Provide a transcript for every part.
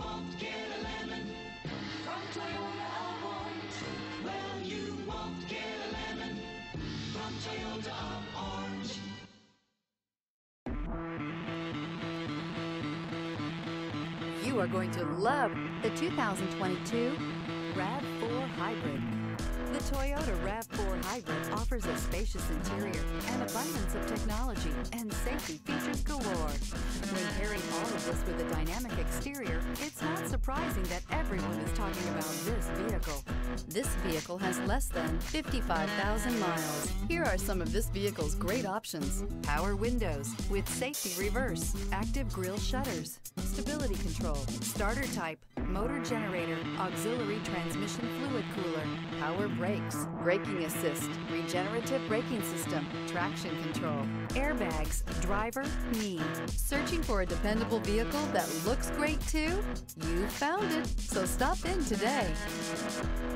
won't get a lemon from Toyota Well, you won't get a lemon from Toyota. You are going to love the 2022 RAV4 Hybrid. The Toyota RAV4 Hybrid offers a spacious interior, an abundance of technology, and safety features galore. When pairing this with a dynamic exterior, it's not surprising that everyone is talking about this vehicle. This vehicle has less than 55,000 miles. Here are some of this vehicle's great options. Power windows with safety reverse, active grille shutters, stability control, starter type, motor generator, auxiliary transmission fluid cooler, power brakes, braking assist, regenerative braking system, traction control, airbags, driver, knee. Searching for a dependable vehicle that looks great too? You found it, so stop in today.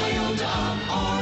sailed on.